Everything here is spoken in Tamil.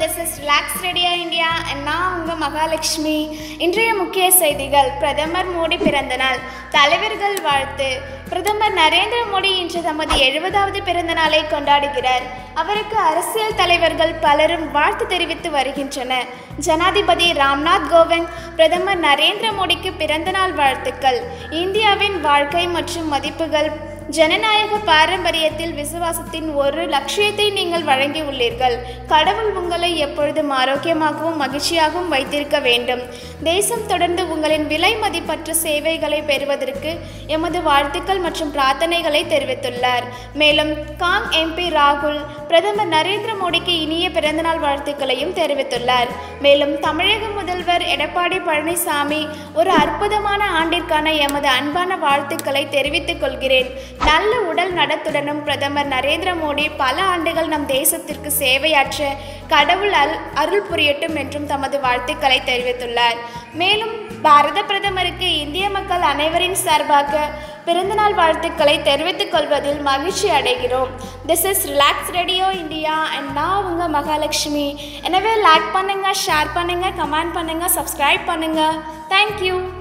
This is relax radio India நான் உங்கள் மகாலட்சுமி. இன்றைய முக்கிய செய்திகள். பிரதமர் மோடி பிறந்த நாள். தலைவர்கள் வாழ்த்து. பிரதமர் நரேந்திர மோடி இன்று தமது எழுபதாவது பிறந்த நாளை கொண்டாடுகிறார். அவருக்கு அரசியல் தலைவர்கள் பலரும் வாழ்த்து தெரிவித்து வருகின்றனர். ஜனாதிபதி ராம்நாத் கோவிந்த் பிரதமர் நரேந்திர மோடிக்கு பிறந்தநாள் வாழ்த்துக்கள். இந்தியாவின் வாழ்க்கை மற்றும் மதிப்புகள் ஜனநாயக பாரம்பரியத்தில் விசுவாசத்தின் ஒரு லட்சியத்தை நீங்கள் வழங்கியுள்ளீர்கள். கடவுள் உங்களை எப்பொழுதும் ஆரோக்கியமாகவும் மகிழ்ச்சியாகவும் வைத்திருக்க வேண்டும். தேசம் தொடர்ந்து உங்களின் விலை மதிப்பற்ற சேவைகளை பெறுவதற்கு எமது வாழ்த்துக்கள் மற்றும் பிரார்த்தனைகளை தெரிவித்துள்ளார். மேலும் காங் எம்பி ராகுல் பிரதமர் நரேந்திர மோடிக்கு இனிய பிறந்தநாள் வாழ்த்துக்களையும் தெரிவித்துள்ளார். மேலும் தமிழக முதல்வர் எடப்பாடி பழனிசாமி ஒரு அற்புதமான ஆண்டிற்கான எமது அன்பான வாழ்த்துக்களை தெரிவித்துக் கொள்கிறேன். நல்ல உடல் நடத்துடனும் பிரதமர் நரேந்திர மோடி பல ஆண்டுகள் நம் தேசத்திற்கு சேவையாற்ற கடவுள் அல் அருள் புரியட்டும் என்றும் தமது வாழ்த்துக்களை தெரிவித்துள்ளார். மேலும் பாரத பிரதமருக்கு இந்திய மக்கள் அனைவரின் சார்பாக பிறந்தநாள் வாழ்த்துக்களை தெரிவித்துக் கொள்வதில் மகிழ்ச்சி அடைகிறோம். This is relax radio India and நான் உங்கள் மகாலட்சுமி. எனவே லைக் பண்ணுங்கள் ஷேர் பண்ணுங்கள் கமெண்ட் பண்ணுங்கள் சப்ஸ்கிரைப் பண்ணுங்கள் தேங்க்யூ